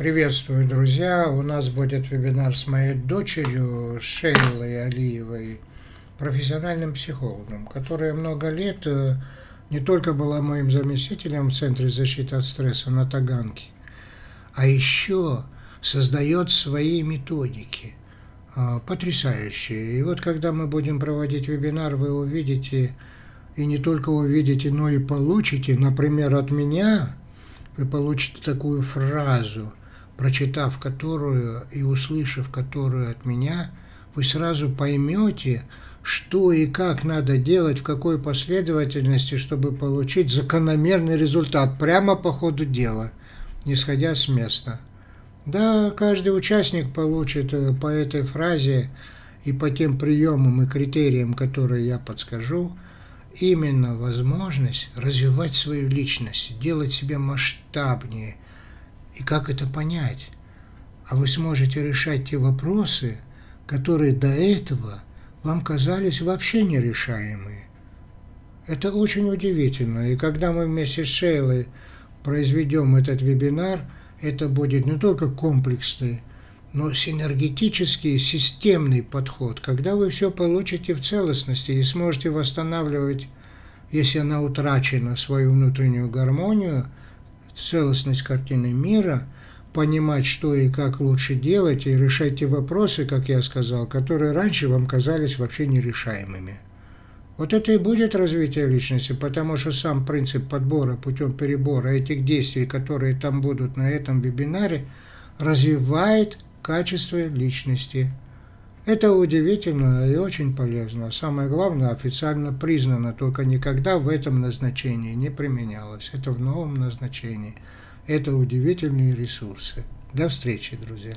Приветствую, друзья! У нас будет вебинар с моей дочерью Шейлой Алиевой, профессиональным психологом, которая много лет э, не только была моим заместителем в Центре защиты от стресса на Таганке, а еще создает свои методики, э, потрясающие. И вот когда мы будем проводить вебинар, вы увидите, и не только увидите, но и получите, например, от меня, вы получите такую фразу – прочитав которую и услышав которую от меня, вы сразу поймете, что и как надо делать, в какой последовательности, чтобы получить закономерный результат прямо по ходу дела, не сходя с места. Да, каждый участник получит э, по этой фразе и по тем приемам и критериям, которые я подскажу, именно возможность развивать свою личность, делать себя масштабнее – и как это понять? А вы сможете решать те вопросы, которые до этого вам казались вообще нерешаемые. Это очень удивительно. И когда мы вместе с Шейлой произведем этот вебинар, это будет не только комплексный, но синергетический, системный подход, когда вы все получите в целостности и сможете восстанавливать, если она утрачена, свою внутреннюю гармонию – целостность картины мира, понимать, что и как лучше делать, и решать те вопросы, как я сказал, которые раньше вам казались вообще нерешаемыми. Вот это и будет развитие личности, потому что сам принцип подбора путем перебора этих действий, которые там будут на этом вебинаре, развивает качество личности. Это удивительно и очень полезно. Самое главное, официально признано, только никогда в этом назначении не применялось. Это в новом назначении. Это удивительные ресурсы. До встречи, друзья.